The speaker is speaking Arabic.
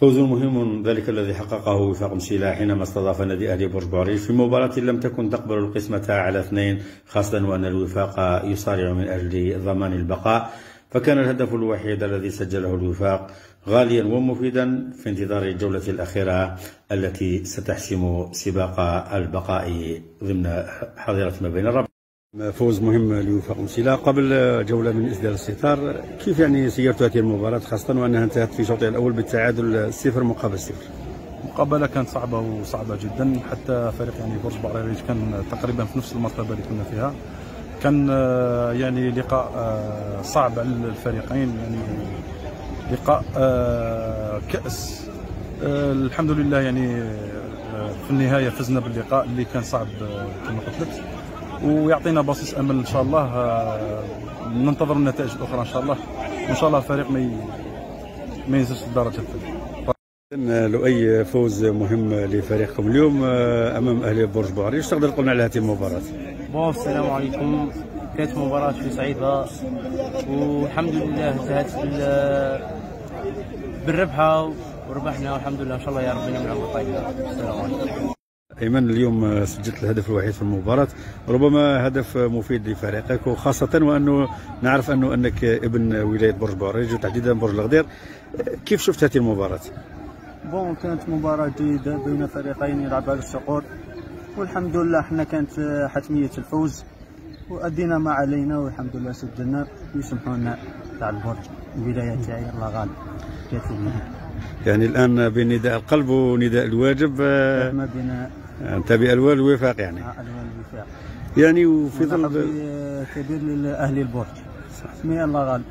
فوز مهم ذلك الذي حققه وفاق مسيلة حينما استضاف نادي أهلي برج بعريش في مباراة لم تكن تقبل القسمة على اثنين خاصة وأن الوفاق يصارع من أجل ضمان البقاء. فكان الهدف الوحيد الذي سجله الوفاق غاليا ومفيدا في انتظار الجولة الأخيرة التي ستحسم سباق البقاء ضمن حظيرة ما بين الربع فوز مهم لوفاق مسيلة قبل جولة من إسدال الستار. كيف يعني سيرت هذه المباراة خاصة وأنها انتهت في شوطها الأول بالتعادل صفر مقابل صفر؟ مقابلة كانت صعبة وصعبة جدا. حتى فريق يعني برج بعريريج كان تقريبا في نفس المرتبة اللي كنا فيها. كان آه، يعني لقاء آه، صعب على الفريقين يعني لقاء آه، كأس. الحمد لله يعني في النهاية فزنا باللقاء اللي كان صعب كما قلت لك. ويعطينا بصيص أمل إن شاء الله ننتظر النتائج الأخرى إن شاء الله. وان شاء الله الفريق ما ما ينزلش الدرجه الثانية لؤي فوز مهم لفريقكم اليوم أمام أهلي برج بوعريش تقدر تقول على هذه المباراة؟ بون السلام عليكم. كانت مباراة سعيدة والحمد لله انتهت بالربحة وربحنا والحمد لله. إن شاء الله يا ربنا من الطيبة السلام عليكم. ايمن اليوم سجلت الهدف الوحيد في المباراة. ربما هدف مفيد لفريقك وخاصة وأنه نعرف أنه أنك ابن ولاية برج بوعريج وتحديدا برج الغدير كيف شفت هذه المباراة؟ بون كانت مباراة جيدة بين فريقين يلعب على السقوط والحمد لله إحنا كانت حتمية الفوز. وأدينا ما علينا والحمد لله سجلنا ويسمحوا لنا تاع البرج. الولايه تاعي الله غالب. يعني الآن بين نداء القلب ونداء الواجب ما بين أنت بألوان الوفاق يعني. ألوان الوفاق. يعني وفي ظل كبير لاهل البرج. صح. الله غالب.